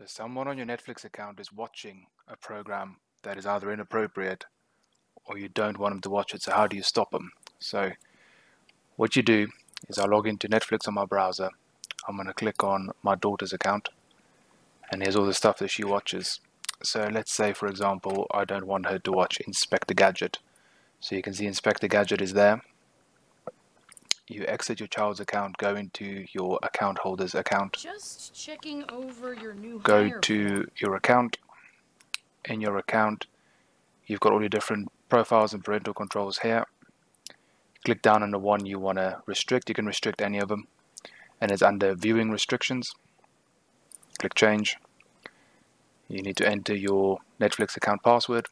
So someone on your Netflix account is watching a program that is either inappropriate or you don't want them to watch it. So how do you stop them? So what you do is I log into Netflix on my browser. I'm going to click on my daughter's account and here's all the stuff that she watches. So let's say for example I don't want her to watch Inspector Gadget. So you can see Inspector Gadget is there. You exit your child's account, go into your account holder's account. Just checking over your new Go hire to your account. In your account, you've got all your different profiles and parental controls here. Click down on the one you want to restrict. You can restrict any of them. And it's under viewing restrictions. Click change. You need to enter your Netflix account password.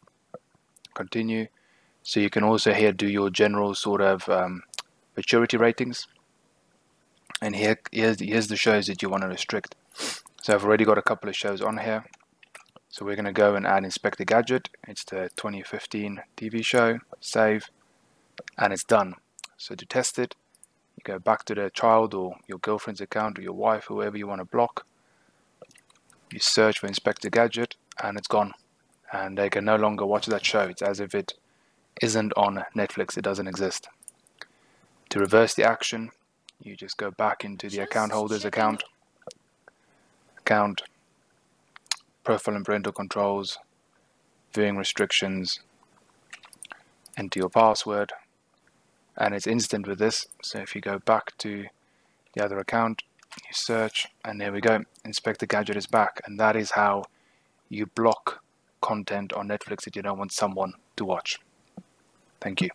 Continue. So you can also here do your general sort of um, maturity ratings. And here, here's, here's the shows that you want to restrict. So I've already got a couple of shows on here. So we're going to go and add Inspector Gadget. It's the 2015 TV show. Save. And it's done. So to test it, you go back to the child or your girlfriend's account or your wife, whoever you want to block. You search for Inspector Gadget and it's gone. And they can no longer watch that show. It's as if it isn't on Netflix. It doesn't exist. To reverse the action, you just go back into the account holder's account, account, profile and parental controls, viewing restrictions, enter your password, and it's instant with this. So if you go back to the other account, you search, and there we go. Inspector Gadget is back, and that is how you block content on Netflix that you don't want someone to watch. Thank you.